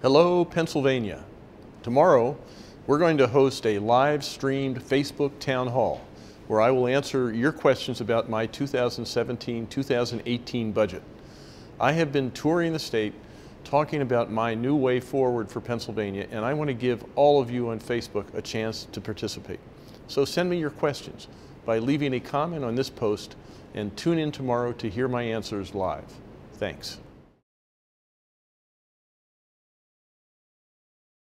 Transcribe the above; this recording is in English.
Hello, Pennsylvania. Tomorrow, we're going to host a live streamed Facebook town hall where I will answer your questions about my 2017-2018 budget. I have been touring the state talking about my new way forward for Pennsylvania and I want to give all of you on Facebook a chance to participate. So send me your questions by leaving a comment on this post and tune in tomorrow to hear my answers live. Thanks.